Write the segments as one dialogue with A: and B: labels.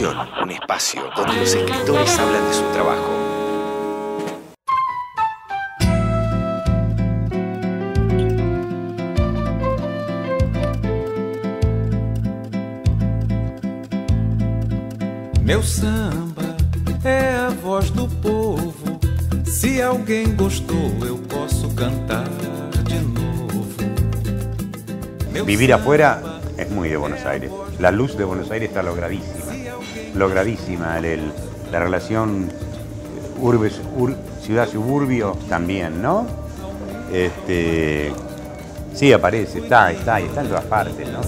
A: Un espacio donde los escritores hablan de su trabajo.
B: Meu samba é a voz do povo. Se alguém gostou, eu posso cantar de novo. Meu
C: Vivir afuera es muy de Buenos Aires. La luz de Buenos Aires está logradísima. Logradísima. El- la relación urbes, ur- ciudad-suburbio también, ¿no? Este, sí, aparece, está, está, está en todas partes, ¿no?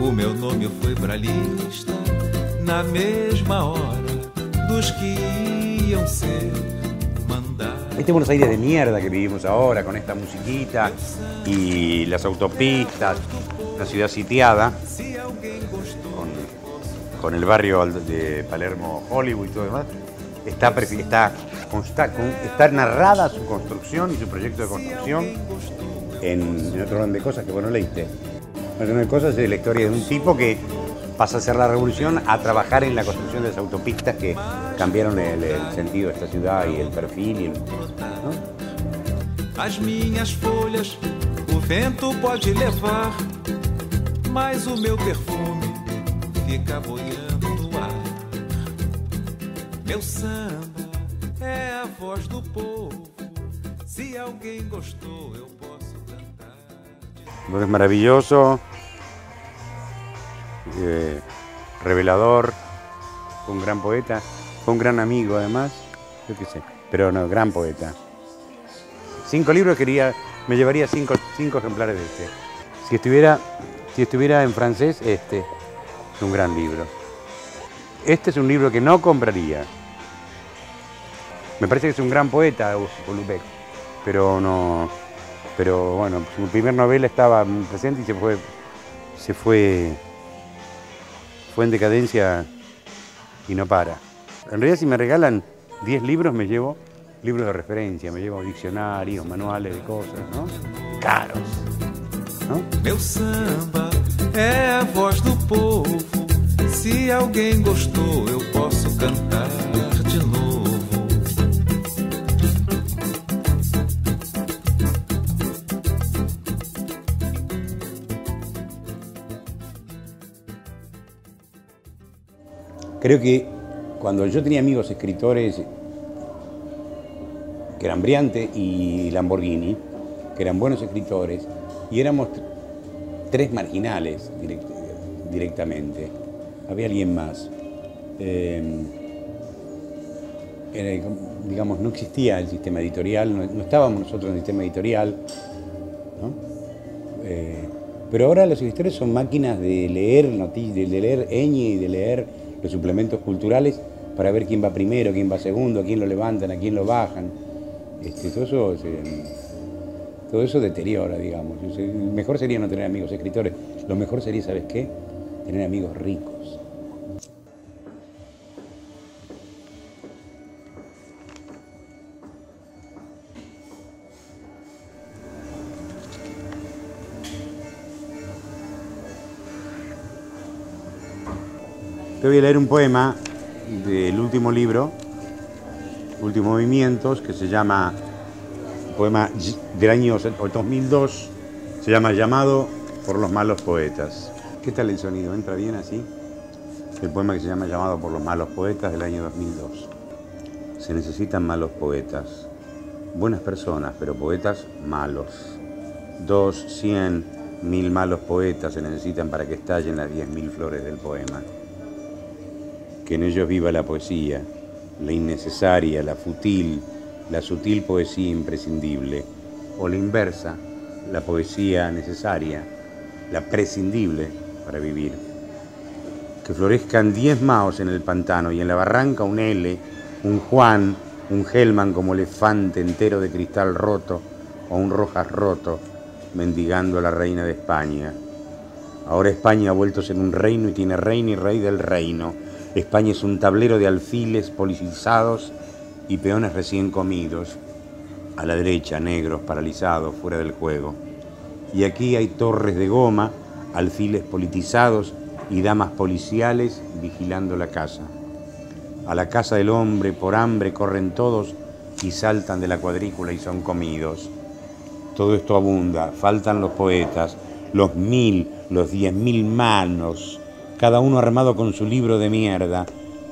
B: O meu nome foi pra lista na mesma hora dos que iam ser mandados.
C: Este Buenos Aires de mierda que vivimos ahora, con esta musiquita y las autopistas, la ciudad sitiada, con el barrio de Palermo, Hollywood y todo demás, está, está, consta- con- está narrada su construcción y su proyecto de construcción en, en otro orden de cosas que vos no leíste. Otro orden de cosas es la historia de un tipo que pasa a hacer la revolución a trabajar en la construcción de las autopistas que cambiaron el, el sentido de esta ciudad y el perfil. Y el- ¿no?
B: As minhas folhas o vento pode levar, mas o meu perfume fica ar. Meu samba é a voz do povo. Se alguém gostou, eu posso cantar.
C: Es maravilloso, eh, revelador, un gran poeta, un gran amigo además, yo qué sé, pero no, gran poeta. Cinco libros quería, me llevaría cinco, cinco ejemplares de este. Si estuviera, si estuviera en francés, este es un gran libro. Este es un libro que no compraría. Me parece que es un gran poeta, Houellebecq, pero no, pero bueno, su primer novela estaba presente y se fue, se fue, fue en decadencia y no para. En realidad si me regalan 10 libros me llevo libros de referencia, me llevo diccionarios, manuales de cosas, ¿no? Caros, ¿no?
B: Se alguém gostou, eu posso cantar de novo.
C: Creo que cuando yo tenía amigos escritores que eran Briante y Lamborghini, que eran buenos escritores, y éramos tr- tres marginales direct- directamente, había alguien más. Como- digamos, no existía el sistema editorial, no, no estábamos nosotros en el sistema editorial, ¿no? Eh, pero ahora los escritores son máquinas de leer noticias, de leer ñ y de leer los suplementos culturales para ver quién va primero, quién va segundo, a quién lo levantan, a quién lo bajan. Este, todo, eso, todo eso deteriora, digamos. Mejor sería no tener amigos escritores. Lo mejor sería, ¿sabes qué? Tener amigos ricos. Te voy a leer un poema del último libro, Últimos Movimientos, que se llama, un poema del año 2002, se llama Llamado por los malos poetas. ¿Qué tal el sonido? ¿Entra bien así? El poema que se llama Llamado por los malos poetas del año 2002. Se necesitan malos poetas, buenas personas, pero poetas malos. Dos, cien, mil malos poetas se necesitan para que estallen las diez mil flores del poema que en ellos viva la poesía, la innecesaria, la futil, la sutil poesía imprescindible, o la inversa, la poesía necesaria, la prescindible para vivir. Que florezcan diez maos en el pantano y en la barranca un L, un Juan, un Gelman como elefante entero de cristal roto, o un Rojas roto, mendigando a la reina de España. Ahora España ha vuelto a ser un reino y tiene reina y rey del reino. España es un tablero de alfiles politizados y peones recién comidos. A la derecha, negros, paralizados, fuera del juego. Y aquí hay torres de goma, alfiles politizados y damas policiales vigilando la casa. A la casa del hombre por hambre corren todos y saltan de la cuadrícula y son comidos. Todo esto abunda, faltan los poetas, los mil, los diez mil manos, cada uno armado con su libro de mierda,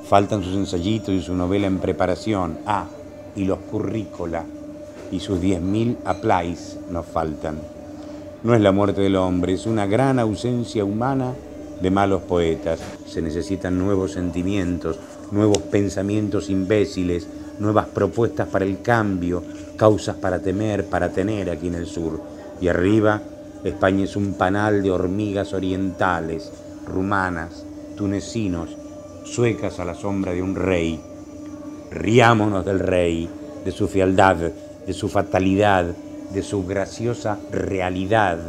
C: faltan sus ensayitos y su novela en preparación. Ah, y los currícola y sus diez mil applies nos faltan. No es la muerte del hombre, es una gran ausencia humana de malos poetas. Se necesitan nuevos sentimientos, nuevos pensamientos imbéciles, nuevas propuestas para el cambio, causas para temer, para tener aquí en el sur. Y arriba, España es un panal de hormigas orientales, rumanas, tunecinos, suecas a la sombra de un rey. Riámonos del rey, de su fealdad, de su fatalidad, de su graciosa realidad.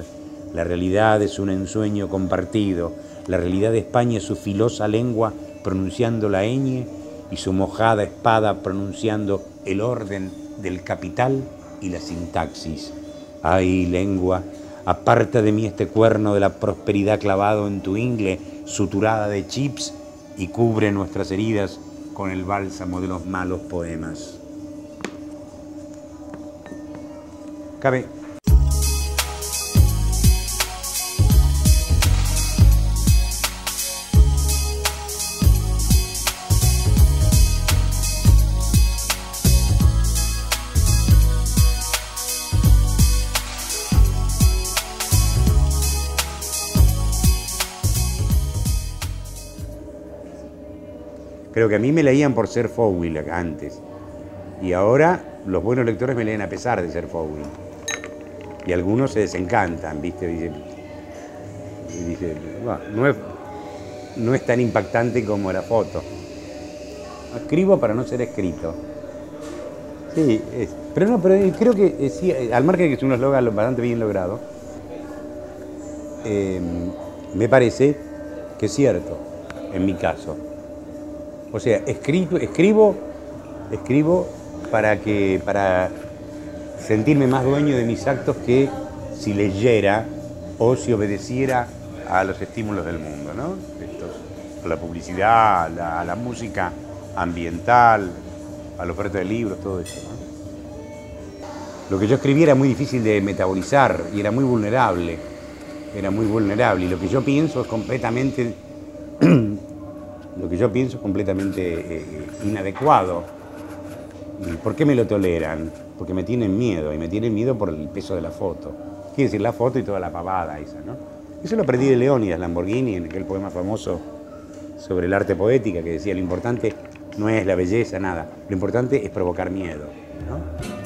C: La realidad es un ensueño compartido. La realidad de España es su filosa lengua pronunciando la ñ y su mojada espada pronunciando el orden del capital y la sintaxis. Ay, lengua, aparta de mí este cuerno de la prosperidad clavado en tu ingle, suturada de chips, y cubre nuestras heridas con el bálsamo de los malos poemas. Cabe. Creo que a mí me leían por ser Fowil antes. Y ahora los buenos lectores me leen a pesar de ser Fowil. Y algunos se desencantan, ¿viste? Dice, y dice, no, es, no es tan impactante como la foto. Escribo para no ser escrito. Sí, pero no, pero creo que eh, sí, eh, al margen que es un eslogan bastante bien logrado, eh, me parece que es cierto, en mi caso. O sea, escribo, escribo, escribo para que, para sentirme más dueño de mis actos que si leyera o si obedeciera a los estímulos del mundo, ¿no? a la publicidad, a la, música ambiental, a la oferta de libros, todo eso. Lo que yo escribía era muy difícil de metabolizar y era muy vulnerable. Era muy vulnerable. Y lo que yo pienso es completamente lo que yo pienso es completamente eh, inadecuado. ¿Por qué me lo toleran? Porque me tienen miedo, y me tienen miedo por el peso de la foto. Quiere decir, la foto y toda la pavada esa, ¿no? Eso lo aprendí de Leónidas Lamborghini en aquel poema famoso sobre el arte poética que decía, lo importante no es la belleza, nada, lo importante es provocar miedo, ¿no?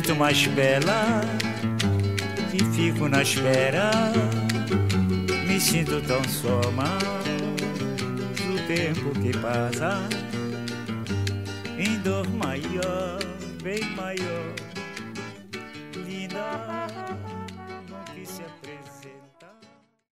D: Sinto mais bela e fico na espera. Me sinto tão só mal do tempo que passa em dor maior, bem maior, linda.